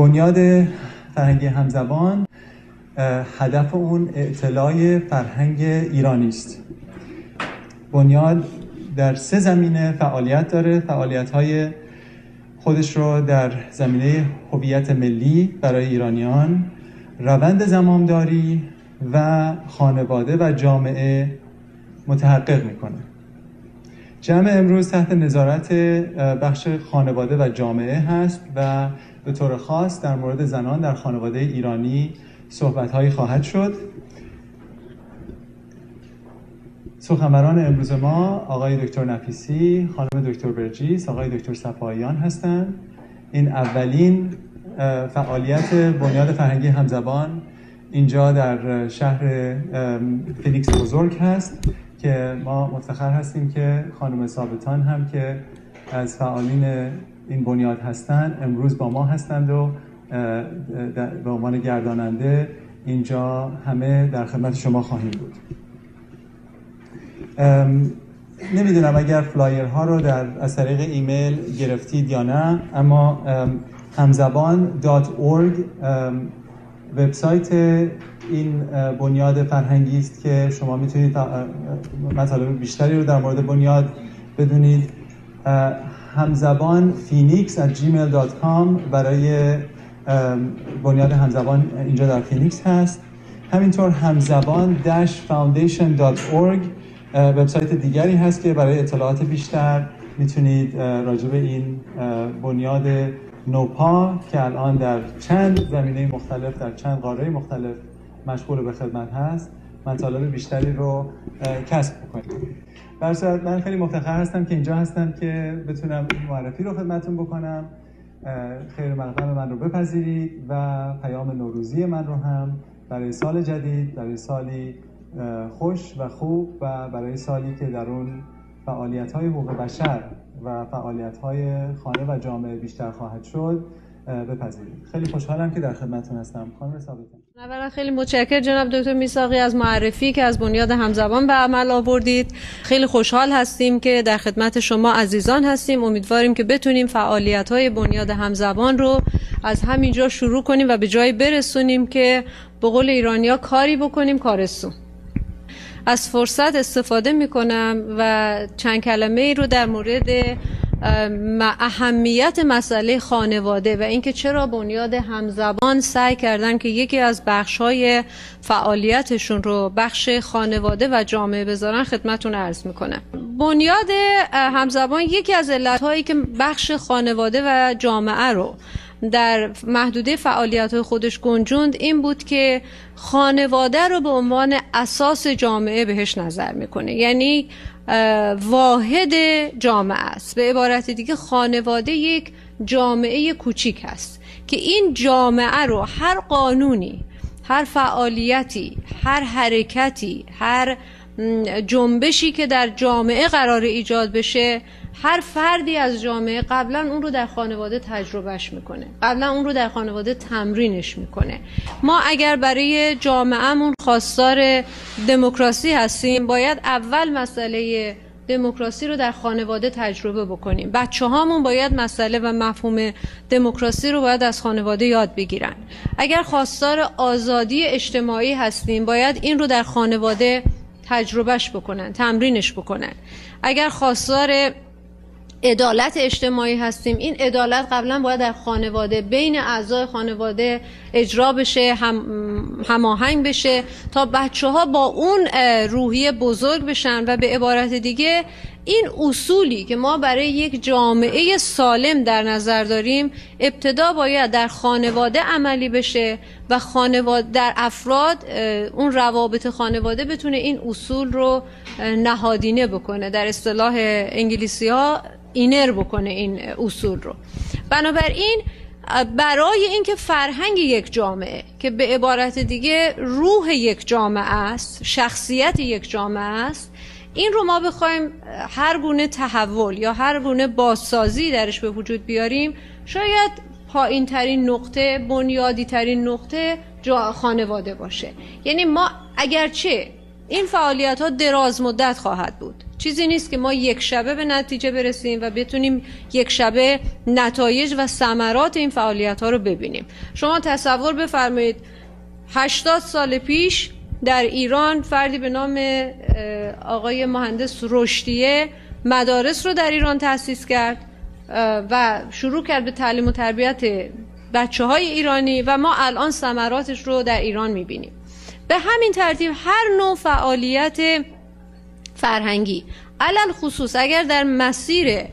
بنیاد فرهنگ همزبان هدف اون اعتلاع فرهنگ ایرانی است. بنیاد در سه زمینه فعالیت داره. فعالیت های خودش رو در زمینه هویت ملی برای ایرانیان روند زمامداری و خانواده و جامعه متحقق می‌کنه. جمع امروز تحت نظارت بخش خانواده و جامعه هست و به طور خاص در مورد زنان در خانواده ایرانی صحبت هایی خواهد شد سخنوران امروز ما آقای دکتر نفیسی، خانم دکتر برجیس، آقای دکتر صفاییان هستند. این اولین فعالیت بنیاد فرهنگی همزبان اینجا در شهر فینیکس بزرگ هست که ما مفتخر هستیم که خانم ثابتان هم که از فعالین این بنیاد هستند امروز با ما هستند و به عنوان گرداننده اینجا همه در خدمت شما خواهیم بود. نمی‌دونم اگر flyer ها رو در از طریق ایمیل گرفتید یا نه اما hamzaban.org وبسایت این بنیاد فرهنگی است که شما می‌تونید مطالب بیشتری رو در مورد بنیاد بدونید. hamzaban phoenix at gmail.com برای بنیاد همزبان اینجا در فینیکس هست. همینطور hamzaban foundation.org وبسایت دیگری هست که برای اطلاعات بیشتر می‌تونید راجع به این بنیاد نوپا که الان در چند زمینه مختلف در چند قاره مختلف مشغول به خدمت هست مطالب بیشتری رو کسب بکنید. در من خیلی مفتخر هستم که اینجا هستم که بتونم این معرفی رو خدمتون بکنم. خیر مقدم من رو بپذیرید و پیام نوروزی من رو هم برای سال جدید برای سالی خوش و خوب و برای سالی که در اون فعالیت های حقوق بشر و فعالیت های خانه و جامعه بیشتر خواهد شد بپذیرید. خیلی خوشحالم که در خدمتتون هستم. خانم ثابتان اولا خیلی متشکر جناب دکتر میساقی از معرفی که از بنیاد همزبان به عمل آوردید. خیلی خوشحال هستیم که در خدمت شما عزیزان هستیم. امیدواریم که بتونیم فعالیت های بنیاد همزبان رو از همینجا شروع کنیم و به جایی برسونیم که به قول ایرانیا کاری بکنیم کارستون از فرصت استفاده می‌کنم و چند کلمه ای رو در مورد اهمیت مسئله خانواده و اینکه چرا بنیاد همزبان سعی کردن که یکی از بخش‌های فعالیتشون رو بخش خانواده و جامعه بذارن خدمتون عرض می‌کنم. بنیاد همزبان یکی از علتهایی که بخش خانواده و جامعه رو در محدوده فعالیت خودش گنجوند این بود که خانواده رو به عنوان اساس جامعه بهش نظر می‌کنه. یعنی واحد جامعه است. به عبارت دیگه خانواده یک جامعه کوچیک است که این جامعه رو هر قانونی هر فعالیتی هر حرکتی هر جنبشی که در جامعه قرار ایجاد بشه هر فردی از جامعه قبلا اون رو در خانواده تجربهش می‌کنه. قبلا اون رو در خانواده تمرینش می‌کنه. ما اگر برای جامعهمون خواستار دموکراسی هستیم باید اول مسئله دموکراسی رو در خانواده تجربه بکنیم. بچه هامون باید مسئله و مفهوم دموکراسی رو باید از خانواده یاد بگیرن. اگر خواستار آزادی اجتماعی هستیم باید این رو در خانواده تجربهش بکنن تمرینش بکنن. اگر خواستار عدالت اجتماعی هستیم این عدالت قبلا باید در خانواده بین اعضای خانواده اجرا بشه هم هماهنگ بشه تا بچه ها با اون روحیه بزرگ بشن و به عبارت دیگه این اصولی که ما برای یک جامعه سالم در نظر داریم ابتدا باید در خانواده عملی بشه و خانواده در افراد اون روابط خانواده بتونه این اصول رو نهادینه بکنه در اصطلاح انگلیسی ها اینر بکنه این اصول رو. بنابراین برای اینکه فرهنگ یک جامعه که به عبارت دیگه روح یک جامعه است شخصیت یک جامعه است این رو ما بخوایم هر گونه تحول یا هر گونه بازسازی درش به وجود بیاریم شاید پایین ترین نقطه بنیادی ترین نقطه جا خانواده باشه. یعنی ما اگرچه این فعالیت ها دراز مدت خواهد بود چیزی نیست که ما یک شبه به نتیجه برسیم و بتونیم یک شبه نتایج و ثمرات این فعالیت ها رو ببینیم. شما تصور بفرمایید 80 سال پیش در ایران فردی به نام آقای مهندس رشدیه مدارس رو در ایران تأسیس کرد و شروع کرد به تعلیم و تربیت بچه های ایرانی و ما الان ثمراتش رو در ایران می‌بینیم. به همین ترتیب هر نوع فعالیت فرهنگی علل خصوص اگر در مسیر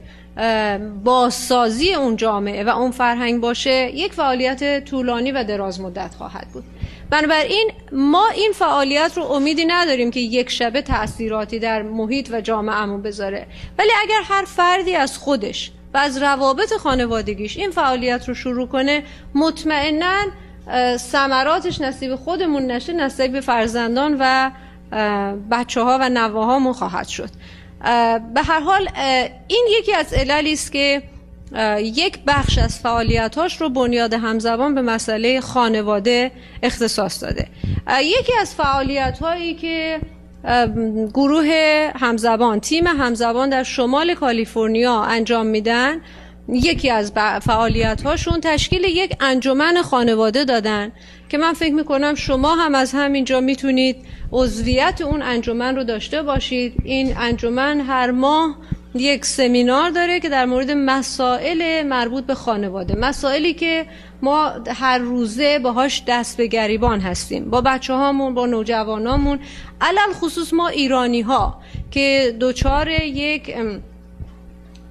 بازسازی اون جامعه و اون فرهنگ باشه یک فعالیت طولانی و دراز مدت خواهد بود. بنابراین ما این فعالیت رو امیدی نداریم که یک شبه تاثیراتی در محیط و جامعهمون بذاره. ولی اگر هر فردی از خودش و از روابط خانوادگیش این فعالیت رو شروع کنه مطمئنا ثمراتش نصیب خودمون نشه نصیب فرزندان و بچه ها و نواهامون خواهد شد. به هر حال این یکی از عللی است که یک بخش از فعالیتاش رو بنیاد همزبان به مسئله خانواده اختصاص داده. یکی از فعالیت هایی که گروه همزبان تیم همزبان در شمال کالیفرنیا انجام میدن یکی از فعالیت هاشون تشکیل یک انجمن خانواده دادن که من فکر می‌کنم شما هم از همینجا می‌تونید عضویت اون انجمن رو داشته باشید. این انجمن هر ماه یک سمینار داره که در مورد مسائل مربوط به خانواده مسائلی که ما هر روزه باهاش دست به گریبان هستیم با بچه هامون با نوجوانامون علل خصوص ما ایرانی ها که دوچار یک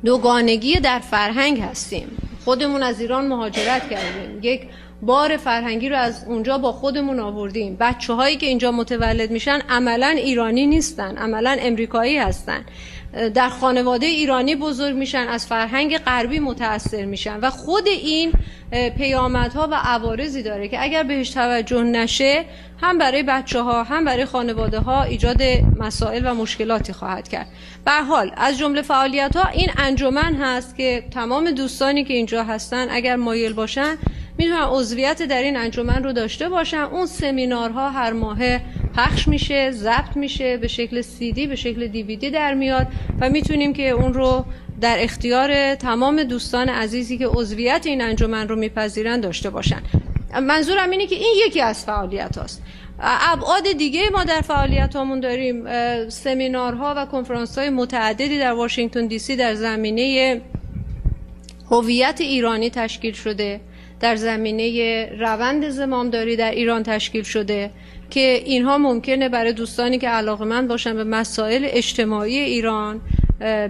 دوگانگی در فرهنگ هستیم. خودمون از ایران مهاجرت کردیم. یک بار فرهنگی رو از اونجا با خودمون آوردیم. بچه هایی که اینجا متولد میشن عملا ایرانی نیستن عملا امریکایی هستن. در خانواده ایرانی بزرگ میشن از فرهنگ غربی متاثر میشن و خود این پیامدها و عوارضی داره که اگر بهش توجه نشه هم برای بچه ها هم برای خانواده ها ایجاد مسائل و مشکلاتی خواهد کرد. به حال از جمله فعالیت ها این انجمن هست که تمام دوستانی که اینجا هستن اگر مایل باشن می‌تونن عضویت در این انجمن رو داشته باشن اون سمینارها هر ماه پخش میشه ضبط میشه به شکل دی به شکل دیویدی در میاد و می‌تونیم که اون رو در اختیار تمام دوستان عزیزی که عضویت این انجمن رو میپذیرن داشته باشن. منظورم اینه که این یکی از فعالیت هاست. ابعاد دیگه ما در فعالیت هامون داریم سمینارها و کنفرانس های متعددی در واشنگتن دی سی در زمینه هویت ایرانی تشکیل شده. در زمینه روند زمامداری در ایران تشکیل شده که اینها ممکنه برای دوستانی که علاقمند باشن به مسائل اجتماعی ایران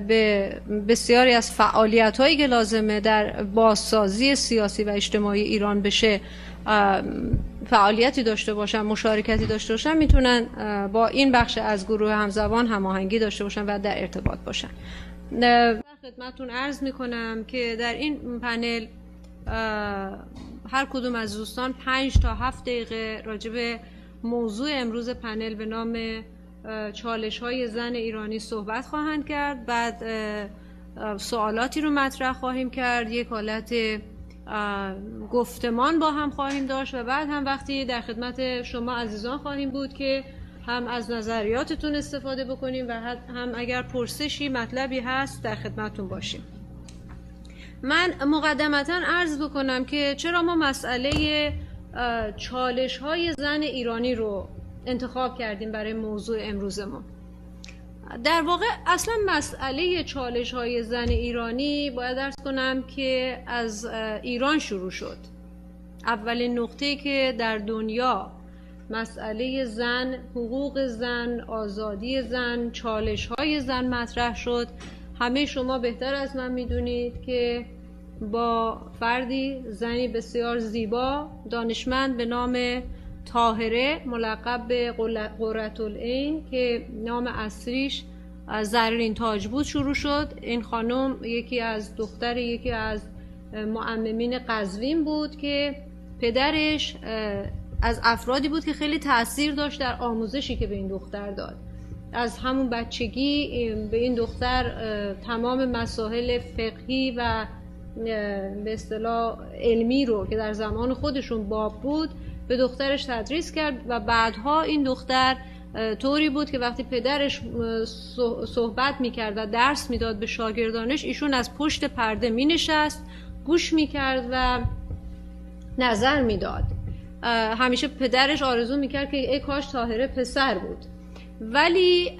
به بسیاری از فعالیت هایی که لازمه در بازسازی سیاسی و اجتماعی ایران بشه فعالیتی داشته باشن مشارکتی داشته باشن می‌تونن با این بخش از گروه همزبان هماهنگی داشته باشن و در ارتباط باشن. خدمتون عرض می‌کنم که در این پنل هر کدوم از دوستان پنج تا هفت دقیقه راجب موضوع امروز پنل به نام چالش های زن ایرانی صحبت خواهند کرد. بعد سوالاتی رو مطرح خواهیم کرد. یک حالت گفتمان با هم خواهیم داشت و بعد هم وقتی در خدمت شما عزیزان خواهیم بود که هم از نظریاتتون استفاده بکنیم و هم اگر پرسشی مطلبی هست در خدمتون باشیم. من مقدمتا عرض بکنم که چرا ما مسئله چالش های زن ایرانی رو انتخاب کردیم برای موضوع امروزمون. در واقع اصلا مسئله چالش های زن ایرانی باید ارز کنم که از ایران شروع شد. اولین نقطه که در دنیا مسئله زن حقوق زن آزادی زن چالش های زن مطرح شد. همه شما بهتر از من می‌دونید که با فردی زنی بسیار زیبا دانشمند به نام تاهره ملقب به قررت العین که نام اصلیش زرین تاج بود شروع شد. این خانم یکی از دختر یکی از معممین قزوین بود که پدرش از افرادی بود که خیلی تاثیر داشت در آموزشی که به این دختر داد. از همون بچگی به این دختر تمام مسائل فقهی و به اصطلاح علمی رو که در زمان خودشون باب بود به دخترش تدریس کرد و بعدها این دختر طوری بود که وقتی پدرش صحبت می‌کرد و درس می‌داد به شاگردانش ایشون از پشت پرده مینشست گوش می‌کرد و نظر می‌داد. همیشه پدرش آرزو می‌کرد که ای کاش تاهره پسر بود. ولی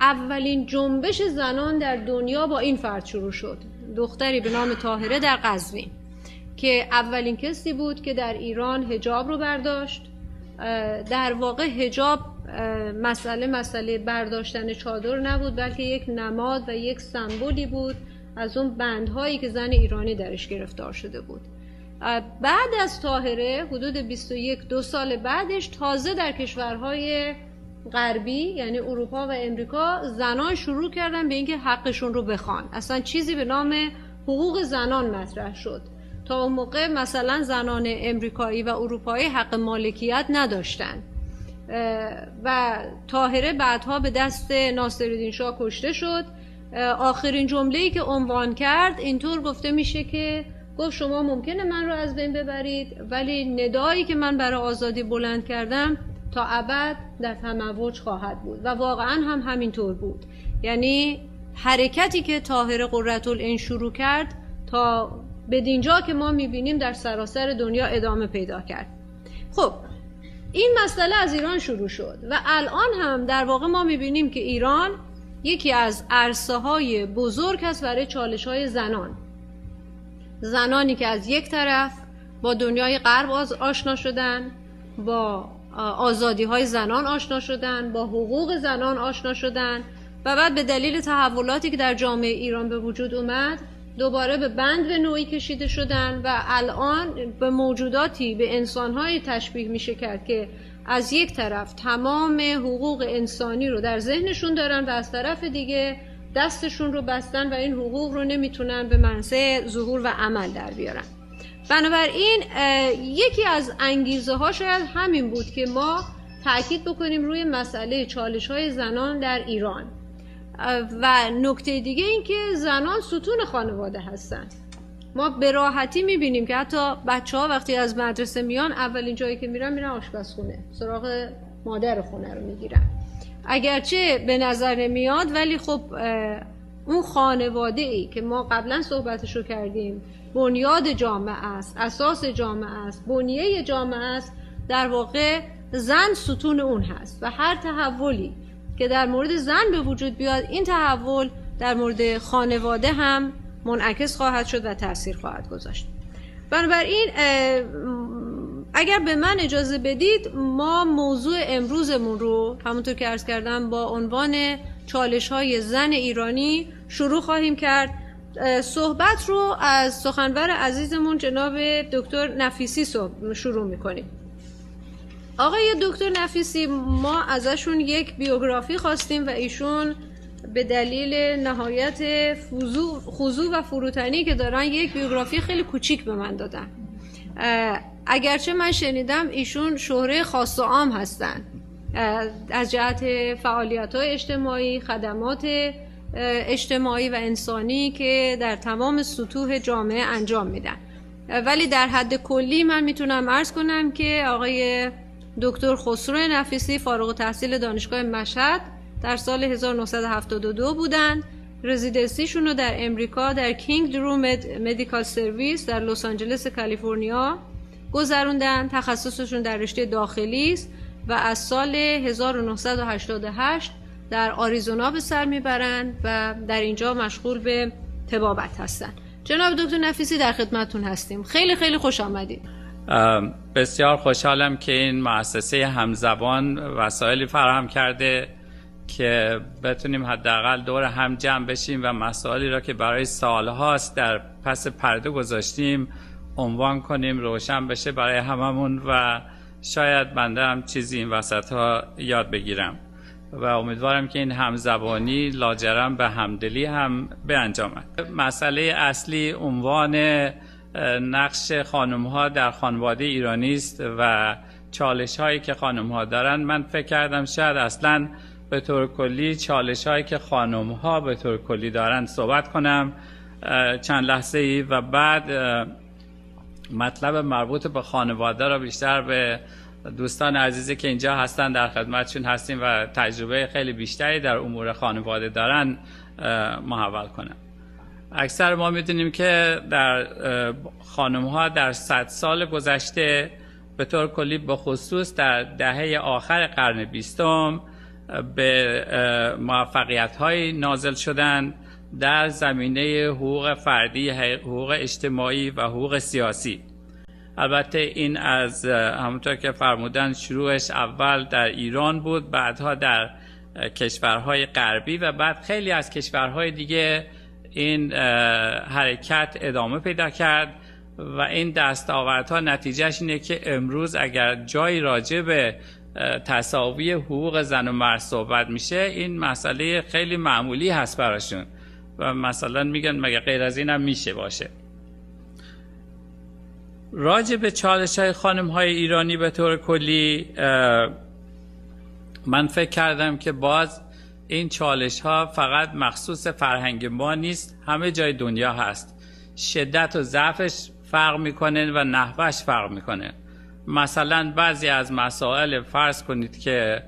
اولین جنبش زنان در دنیا با این فرد شروع شد. دختری به نام تاهره در قزوین که اولین کسی بود که در ایران هجاب رو برداشت. در واقع هجاب مسئله مسئله برداشتن چادر نبود بلکه یک نماد و یک سمبولی بود از اون بندهایی که زن ایرانی درش گرفتار شده بود. بعد از تاهره حدود 21 دو سال بعدش تازه در کشورهای غربی یعنی اروپا و امریکا زنان شروع کردن به اینکه حقشون رو بخوان. اصلا چیزی به نام حقوق زنان مطرح شد. تا اون موقع مثلا زنان امریکایی و اروپایی حق مالکیت نداشتن. و تاهره بعدها به دست ناصرالدین شاه کشته شد. آخرین جمله‌ای که عنوان کرد اینطور گفته میشه که گفت شما ممکنه من رو از بین ببرید ولی ندایی که من برای آزادی بلند کردم تا ابد در تموج خواهد بود و واقعا هم همینطور بود. یعنی حرکتی که طاهر این شروع کرد تا به دینجا که ما می‌بینیم در سراسر دنیا ادامه پیدا کرد. خب این مسئله از ایران شروع شد و الان هم در واقع ما می‌بینیم که ایران یکی از عرصه های بزرگ است برای چالش های زنان. زنانی که از یک طرف با دنیای غرب آشنا شدن با آزادی های زنان آشنا شدن با حقوق زنان آشنا شدن و بعد به دلیل تحولاتی که در جامعه ایران به وجود اومد دوباره به بند به نوعی کشیده شدن و الان به موجوداتی به انسانهایی تشبیه میشه کرد که از یک طرف تمام حقوق انسانی رو در ذهنشون دارن و از طرف دیگه دستشون رو بستن و این حقوق رو نمی‌تونن به منصه ظهور و عمل در بیارن. بنابراین یکی از انگیزه ها شاید همین بود که ما تاکید بکنیم روی مسئله چالش های زنان در ایران. و نکته دیگه این که زنان ستون خانواده هستند. ما به راحتی می‌بینیم که حتی بچه ها وقتی از مدرسه میان اولین جایی که میرن میرن آشپزخونه سراغ مادر خونه رو می‌گیرن. اگرچه به نظر نمیاد ولی خب اون خانواده ای که ما قبلا صحبتشو کردیم بنیاد جامعه است اساس جامعه است بنیه جامعه است در واقع زن ستون اون هست و هر تحولی که در مورد زن به وجود بیاد این تحول در مورد خانواده هم منعکس خواهد شد و تاثیر خواهد گذاشت. بنابراین اگر به من اجازه بدید ما موضوع امروزمون رو همونطور که ارز کردم با عنوان چالش های زن ایرانی شروع خواهیم کرد. صحبت رو از سخنور عزیزمون جناب دکتر نفیسی شروع می‌کنیم. آقای دکتر نفیسی ما ازشون یک بیوگرافی خواستیم و ایشون به دلیل نهایت خضوع و فروتنی که دارن یک بیوگرافی خیلی کوچیک به من دادن. اگرچه من شنیدم ایشون شهره خاص و عام هستن. از جهت فعالیت های اجتماعی خدمات اجتماعی و انسانی که در تمام سطوح جامعه انجام میدن. ولی در حد کلی من می‌تونم عرض کنم که آقای دکتر خسرو نفیسی فارغ تحصیل دانشگاه مشهد در سال 1972 بودند رزیدنسیشون رو در امریکا در کینگ درو مدیکال سرویس در لس آنجلس کالیفرنیا گذروندن. تخصصشون در رشته داخلی است و از سال 1988 در آریزونا به سر می‌برند و در اینجا مشغول به تبابت هستن. جناب دکتر نفیسی در خدمتون هستیم. خیلی خیلی خوش آمدید. بسیار خوشحالم که این مؤسسه همزبان وسایلی فراهم کرده که بتونیم حداقل دور هم جمع بشیم و مسائلی را که برای سالهاست در پس پرده گذاشتیم عنوان کنیم روشن بشه برای هممون و شاید بنده هم چیزی این وسط ها یاد بگیرم. و امیدوارم که این همزبانی لاجرم به همدلی هم به انجامد مسئله اصلی عنوان نقش خانم ها در خانواده ایرانی است و چالش هایی که خانم ها دارن. من فکر کردم شاید اصلا به طور کلی چالش هایی که خانم ها به طور کلی دارن صحبت کنم چند لحظه ای و بعد مطلب مربوط به خانواده را بیشتر به دوستان عزیزی که اینجا هستن در خدمتشون هستیم و تجربه خیلی بیشتری در امور خانواده دارن محول کنم. اکثر ما می‌دونیم که در خانم ها در صد سال گذشته به طور کلی به خصوص در دهه آخر قرن بیستم به موفقیت های نازل شدن در زمینه حقوق فردی، حقوق اجتماعی و حقوق سیاسی. البته این از همونطور که فرمودن شروعش اول در ایران بود بعدها در کشورهای غربی و بعد خیلی از کشورهای دیگه این حرکت ادامه پیدا کرد و این دستاوردها نتیجهش اینه که امروز اگر جایی راجع به تصاوی حقوق زن و مرد صحبت میشه این مسئله خیلی معمولی هست براشون و مثلا میگن مگه غیر از این هم میشه باشه. راجع به چالش های خانم های ایرانی به طور کلی من فکر کردم که باز این چالش ها فقط مخصوص فرهنگ ما نیست همه جای دنیا هست. شدت و ضعفش فرق می‌کنه و نحوش فرق می‌کنه. مثلا بعضی از مسائل فرض کنید که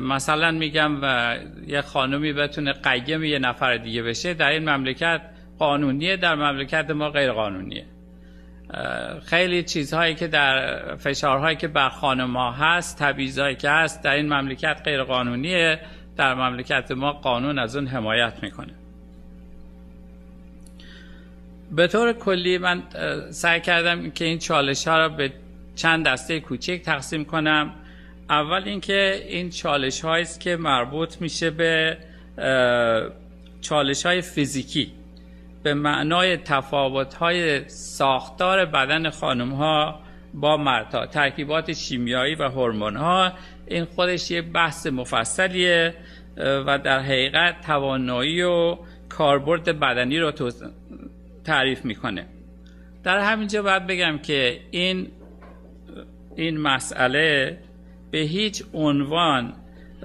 مثلا میگم و یه خانمی بتونه قیم یه نفر دیگه بشه در این مملکت قانونیه در مملکت ما غیر قانونیه خیلی چیزهایی که در فشارهایی که بر خانم ها هست تبعیضایی که هست در این مملکت غیر قانونیه در مملکت ما قانون از اون حمایت می‌کنه. به طور کلی من سعی کردم که این چالش ها را به چند دسته کوچک تقسیم کنم. اول اینکه این چالش هایی است که مربوط میشه به چالش های فیزیکی. به معنای تفاوت های ساختار بدن خانم ها با مردها ترکیبات شیمیایی و هورمون ها این خودش یه بحث مفصلیه و در حقیقت توانایی و کاربرد بدنی رو تعریف می‌کنه. در همینجا باید بگم که این این مسئله به هیچ عنوان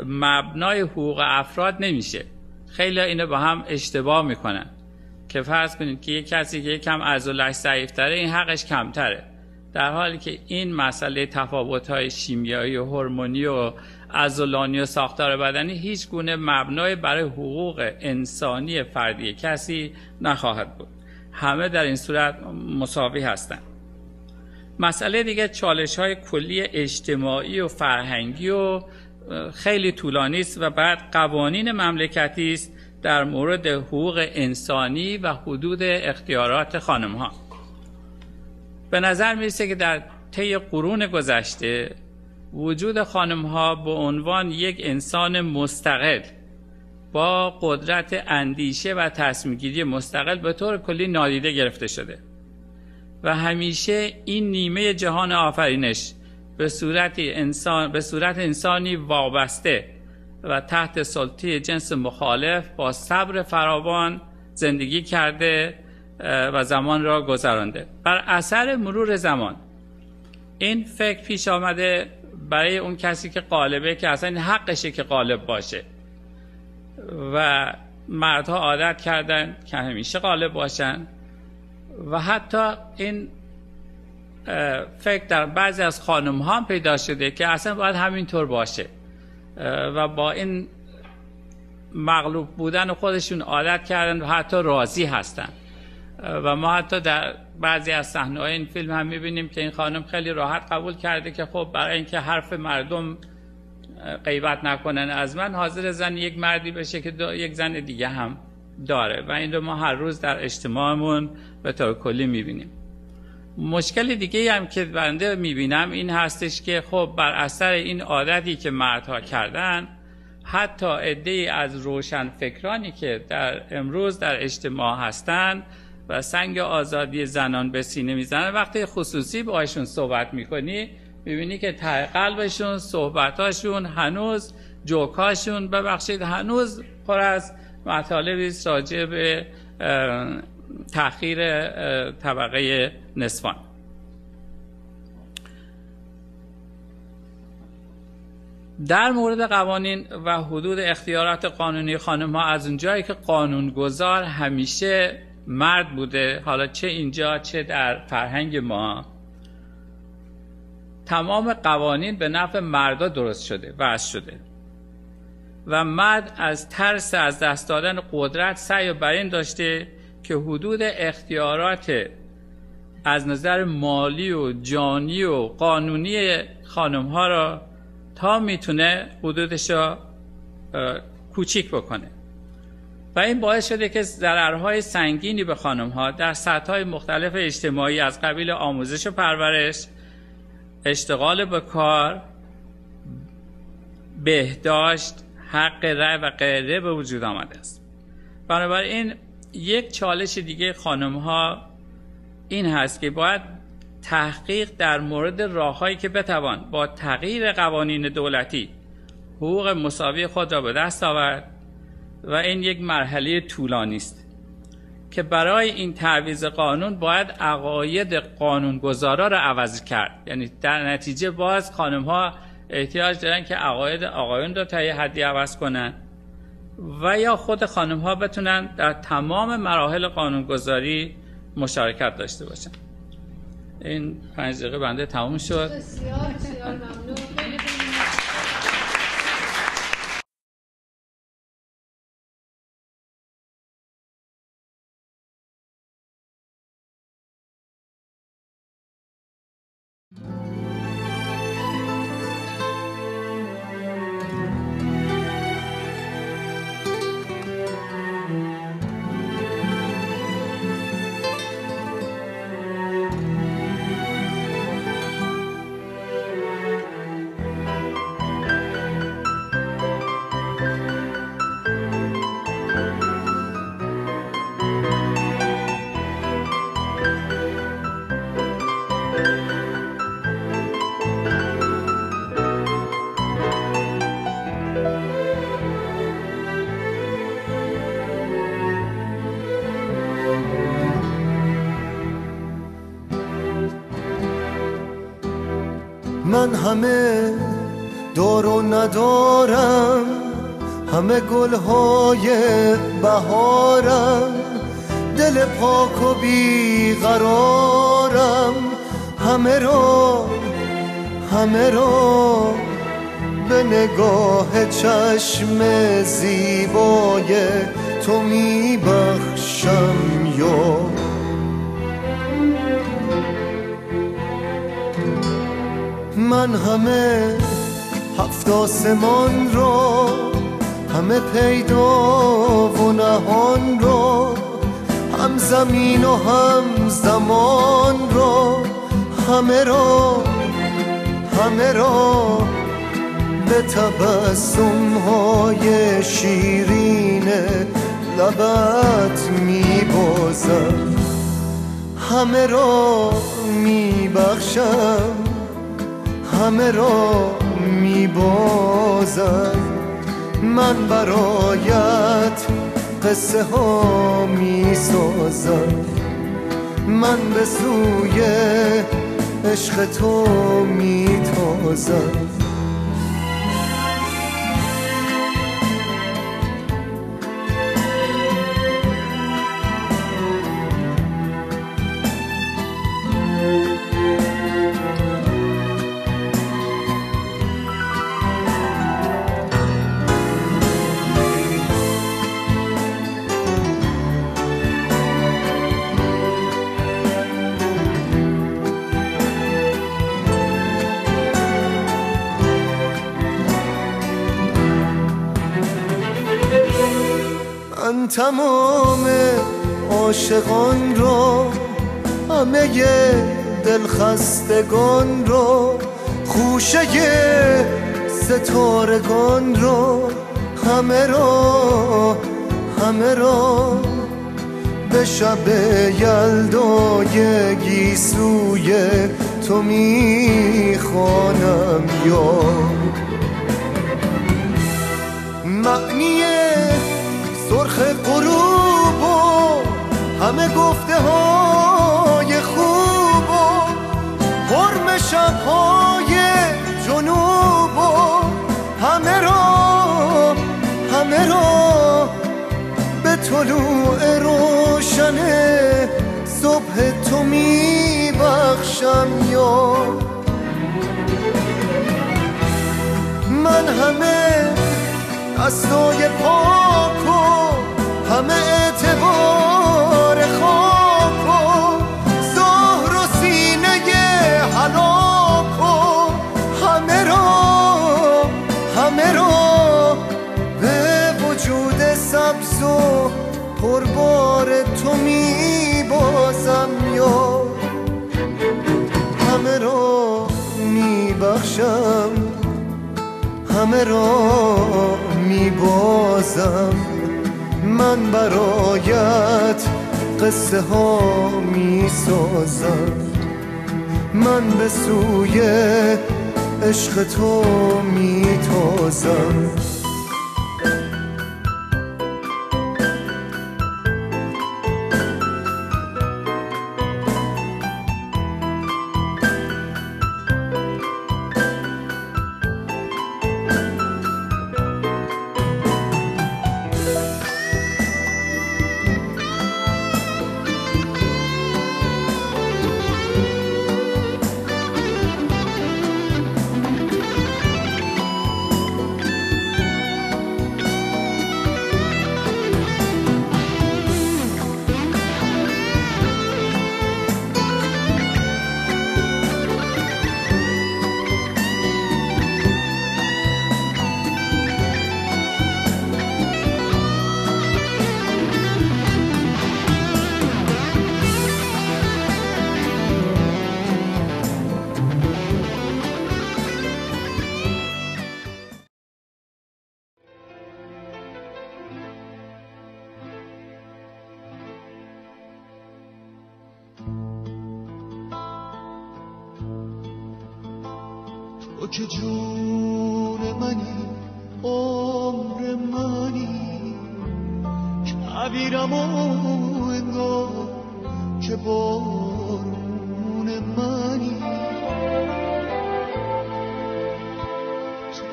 مبنای حقوق افراد نمیشه. خیلی اینو با هم اشتباه می‌کنن. که فرض کنید که یک کسی که یکم عضلش ضعیف تره این حقش کمتره. در حالی که این مسئله تفاوت های شیمیایی و هورمونی و عضلانی و ساختار بدنی هیچ گونه مبنای برای حقوق انسانی فردی کسی نخواهد بود. همه در این صورت مساوی هستند. مسئله دیگه چالش های کلی اجتماعی و فرهنگی و خیلی طولانی است و بعد قوانین مملکتی است در مورد حقوق انسانی و حدود اختیارات خانم ها به نظر می‌رسه که در طی قرون گذشته وجود خانم ها به عنوان یک انسان مستقل با قدرت اندیشه و تصمیمگیری مستقل به طور کلی نادیده گرفته شده و همیشه این نیمه جهان آفرینش به صورت انسان به صورت انسانی وابسته و تحت سلطه جنس مخالف با صبر فراوان زندگی کرده و زمان را گذرانده. بر اثر مرور زمان این فکر پیش آمده برای اون کسی که قالبه که اصلا این حقشه که قالب باشه. و مردها عادت کردن که همیشه قالب باشن. و حتی این فکر در بعضی از خانم ها پیدا شده که اصلا باید همینطور باشه. و با این مغلوب بودن خودشون عادت کردن و حتی راضی هستن. و ما حتی در بعضی از صحنه این فیلم هم می‌بینیم که این خانم خیلی راحت قبول کرده که خب برای اینکه حرف مردم غیبت نکنن از من حاضر زن یک مردی بشه که یک زن دیگه هم داره. و این رو ما هر روز در اجتماعمون به طور کلی می‌بینیم. مشکل دیگه هم که بنده می‌بینم این هستش که خب بر اثر این عادتی که مردها کردن حتی عده از روشن فکرانی که در امروز در اجتماع هستند و سنگ آزادی زنان به سینه می‌زنن. وقتی خصوصی باشون صحبت می‌کنی می‌بینی که ته قلبشون صحبتاشون هنوز جوکاشون ببخشید هنوز پر از مطالبی راجع تأخیر طبقه نصفان. در مورد قوانین و حدود اختیارات قانونی خانم ها از اونجایی که قانونگذار همیشه مرد بوده حالا چه اینجا چه در فرهنگ ما تمام قوانین به نفع مردا درست شده وضع شده. و مرد از ترس از دست دادن قدرت سعی بر این داشته که حدود اختیارات از نظر مالی و جانی و قانونی خانم ها را تا می‌تونه حدودش را کوچیک بکنه. و این باعث شده که ضررهای سنگینی به خانم ها در سطح های مختلف اجتماعی از قبیل آموزش و پرورش اشتغال به کار بهداشت حق رأی و غیره به وجود آمده است. بنابراین یک چالش دیگه خانم ها این هست که باید تحقیق در مورد راههایی که بتوان با تغییر قوانین دولتی حقوق مساوی خود را به دست آورد و این یک مرحله طولانی است که برای این تعویض قانون باید عقاید قانونگذارا را عوض کرد. یعنی در نتیجه باز خانم ها احتیاج دارن که عقاید آقایون را تا یه حدی عوض کنن. و یا خود خانم ها بتونن در تمام مراحل قانونگذاری مشارکت داشته باشن. این پنج دقیقه بنده تموم شد. بسیار بسیار ممنون. من همه دارو ندارم همه گلهای بهارم دل پاک و بیقرارم همه را همه را به نگاه چشم زیبای تو میبخشم یا من همه هفت آسمان را همه پیدا و نهان را هم زمین و هم زمان را همه را همه را به تبسم های شیرین لبت میبازم. همه را میبخشم. همه را میبازم من برایت قصه ها می‌سازم. من به سوی عشق تو میتازم. تمام عاشقان رو همه دلخستگان رو خوشه ستارگان رو همه را همه را به شب یلدای گیسوی تو می‌خوانم یا غروب و همه گفته های خوب و حرم شبهای جنوب و همه را همه را به طلوع روشن صبح تو میبخشم یا. من همه دستای پاک همه را میبازم. من برایت قصه ها می‌سازم. من به سوی عشق تو میتازم.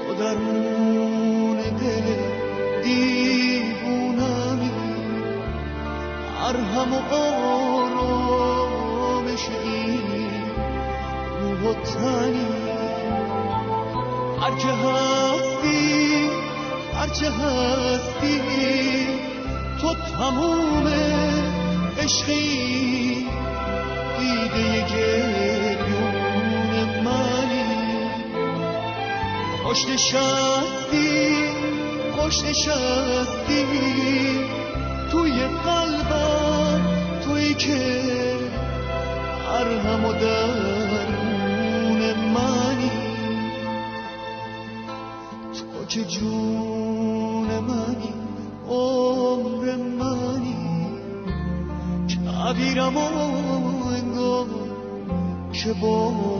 تو درون دل دیوونمی مرهم و آرامش این روح و تنی. هرچه هستی هرچه هستی تو تموم عشقی. دیده گریون خوش نشستی خوش نشستی. توی قلبم توی که مرهم و درون منی. تو که جون منی عمر منی. کبیرم و انگار که با